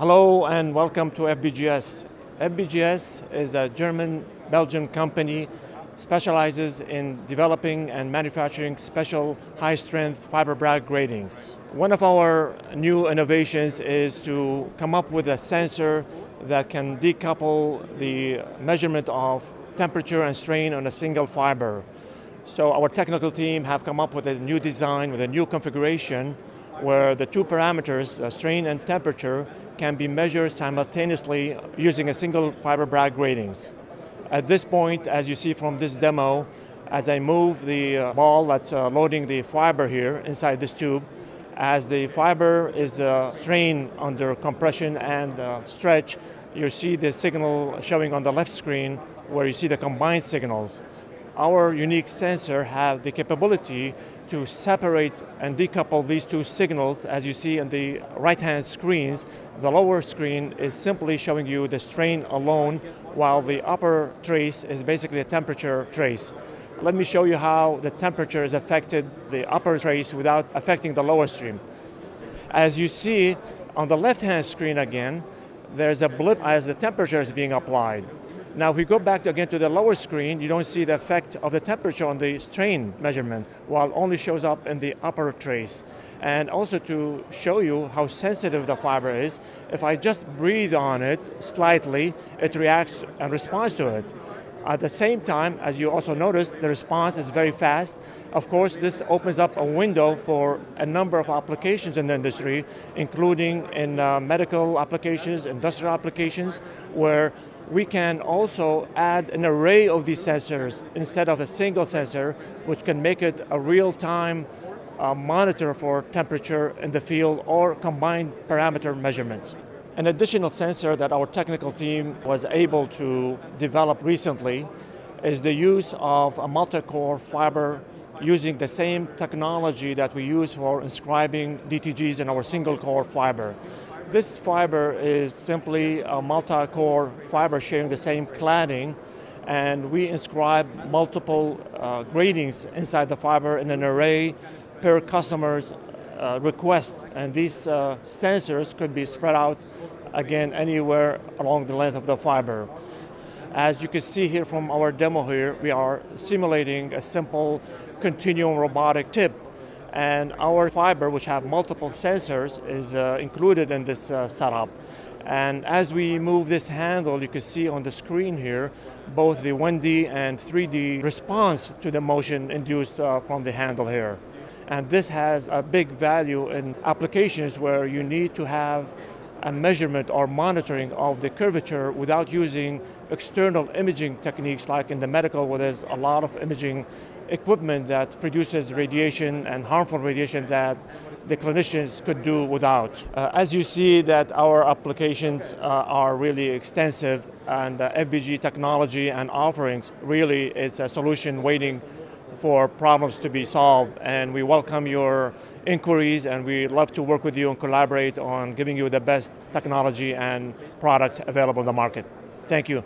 Hello and welcome to FBGS. FBGS is a German Belgian company specializes in developing and manufacturing special high strength fiber gratings. One of our new innovations is to come up with a sensor that can decouple the measurement of temperature and strain on a single fiber. So our technical team have come up with a new design, with a new configuration where the two parameters, uh, strain and temperature, can be measured simultaneously using a single fiber Bragg gratings. At this point, as you see from this demo, as I move the uh, ball that's uh, loading the fiber here inside this tube, as the fiber is uh, strained under compression and uh, stretch, you see the signal showing on the left screen where you see the combined signals. Our unique sensor have the capability to separate and decouple these two signals as you see in the right-hand screens. The lower screen is simply showing you the strain alone while the upper trace is basically a temperature trace. Let me show you how the temperature has affected the upper trace without affecting the lower stream. As you see on the left-hand screen again, there's a blip as the temperature is being applied. Now, if we go back again to the lower screen, you don't see the effect of the temperature on the strain measurement, while only shows up in the upper trace. And also to show you how sensitive the fiber is, if I just breathe on it slightly, it reacts and responds to it. At the same time, as you also notice, the response is very fast. Of course, this opens up a window for a number of applications in the industry, including in uh, medical applications, industrial applications, where we can also add an array of these sensors instead of a single sensor, which can make it a real-time uh, monitor for temperature in the field or combined parameter measurements. An additional sensor that our technical team was able to develop recently is the use of a multi-core fiber using the same technology that we use for inscribing DTGs in our single core fiber. This fiber is simply a multi-core fiber sharing the same cladding and we inscribe multiple uh, gratings inside the fiber in an array per customer's uh, request and these uh, sensors could be spread out again anywhere along the length of the fiber. As you can see here from our demo here, we are simulating a simple continuum robotic tip. And our fiber, which have multiple sensors, is uh, included in this uh, setup. And as we move this handle, you can see on the screen here, both the 1D and 3D response to the motion induced uh, from the handle here. And this has a big value in applications where you need to have a measurement or monitoring of the curvature without using external imaging techniques like in the medical where there's a lot of imaging equipment that produces radiation and harmful radiation that the clinicians could do without. Uh, as you see that our applications uh, are really extensive and uh, FBG technology and offerings really is a solution waiting for problems to be solved and we welcome your inquiries and we love to work with you and collaborate on giving you the best technology and products available in the market. Thank you.